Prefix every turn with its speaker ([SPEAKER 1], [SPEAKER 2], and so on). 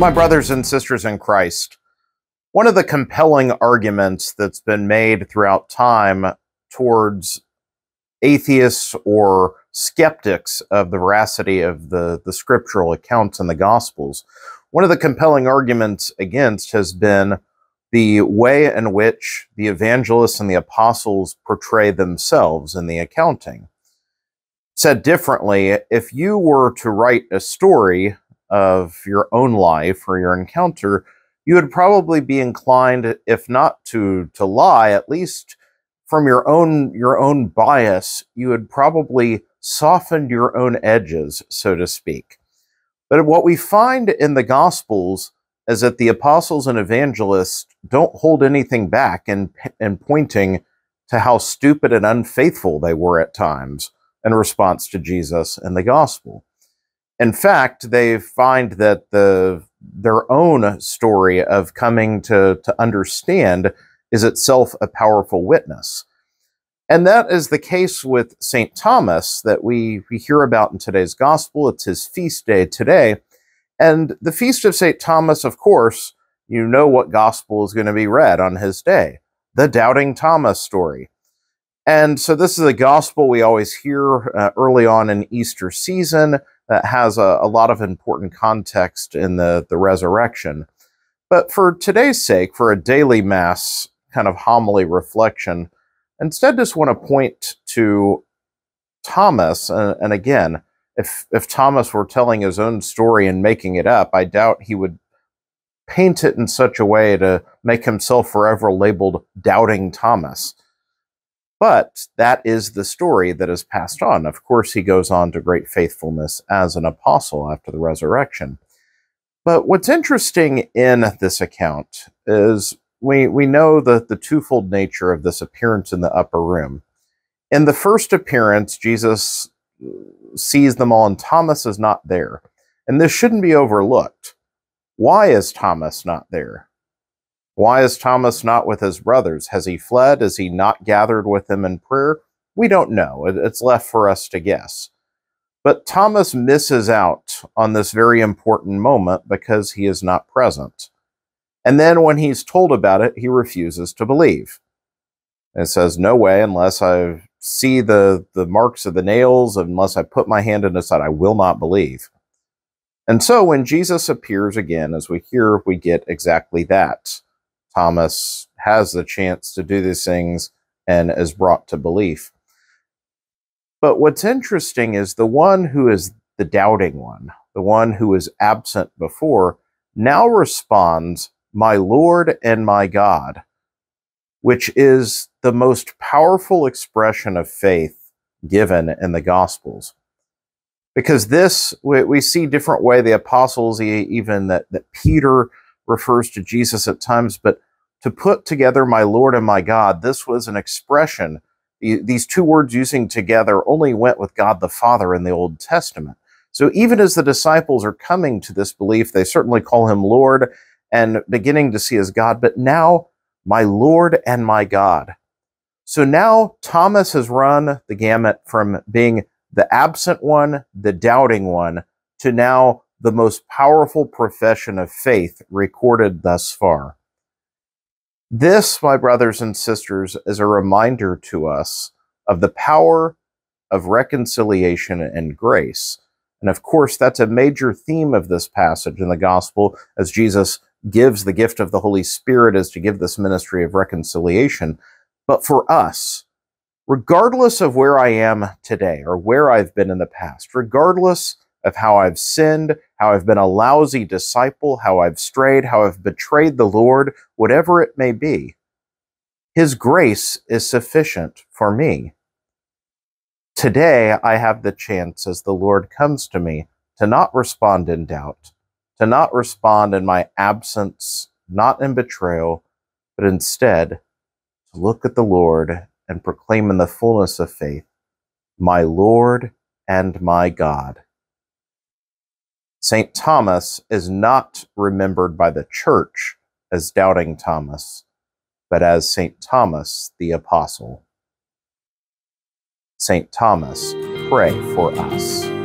[SPEAKER 1] My brothers and sisters in Christ, one of the compelling arguments that's been made throughout time towards atheists or skeptics of the veracity of the, the scriptural accounts in the Gospels, one of the compelling arguments against has been the way in which the evangelists and the apostles portray themselves in the accounting. Said differently, if you were to write a story of your own life or your encounter, you would probably be inclined, if not to to lie, at least from your own your own bias, you would probably soften your own edges, so to speak. But what we find in the Gospels is that the apostles and evangelists don't hold anything back in, in pointing to how stupid and unfaithful they were at times in response to Jesus and the gospel. In fact, they find that the their own story of coming to, to understand is itself a powerful witness. And that is the case with St. Thomas that we, we hear about in today's gospel. It's his feast day today. And the feast of St. Thomas, of course, you know what gospel is going to be read on his day the Doubting Thomas story. And so this is a gospel we always hear uh, early on in Easter season that has a, a lot of important context in the, the resurrection. But for today's sake, for a daily Mass kind of homily reflection, Instead, just want to point to Thomas, uh, and again, if if Thomas were telling his own story and making it up, I doubt he would paint it in such a way to make himself forever labeled doubting Thomas. But that is the story that is passed on. Of course, he goes on to great faithfulness as an apostle after the resurrection. But what's interesting in this account is we, we know the, the twofold nature of this appearance in the upper room. In the first appearance, Jesus sees them all, and Thomas is not there. And this shouldn't be overlooked. Why is Thomas not there? Why is Thomas not with his brothers? Has he fled? Is he not gathered with them in prayer? We don't know. It's left for us to guess. But Thomas misses out on this very important moment because he is not present. And then when he's told about it, he refuses to believe. And says, No way, unless I see the, the marks of the nails, unless I put my hand in his side, I will not believe. And so when Jesus appears again, as we hear, we get exactly that. Thomas has the chance to do these things and is brought to belief. But what's interesting is the one who is the doubting one, the one who was absent before, now responds my Lord and my God, which is the most powerful expression of faith given in the Gospels. Because this, we, we see different way the apostles, even that, that Peter refers to Jesus at times, but to put together my Lord and my God, this was an expression. These two words using together only went with God the Father in the Old Testament. So even as the disciples are coming to this belief, they certainly call him Lord and beginning to see as God, but now my Lord and my God. So now Thomas has run the gamut from being the absent one, the doubting one, to now the most powerful profession of faith recorded thus far. This, my brothers and sisters, is a reminder to us of the power of reconciliation and grace. And of course, that's a major theme of this passage in the gospel as Jesus gives the gift of the Holy Spirit is to give this ministry of reconciliation. But for us, regardless of where I am today or where I've been in the past, regardless of how I've sinned, how I've been a lousy disciple, how I've strayed, how I've betrayed the Lord, whatever it may be, His grace is sufficient for me. Today, I have the chance as the Lord comes to me to not respond in doubt, to not respond in my absence, not in betrayal, but instead to look at the Lord and proclaim in the fullness of faith, My Lord and my God. St. Thomas is not remembered by the church as doubting Thomas, but as St. Thomas the Apostle. St. Thomas, pray for us.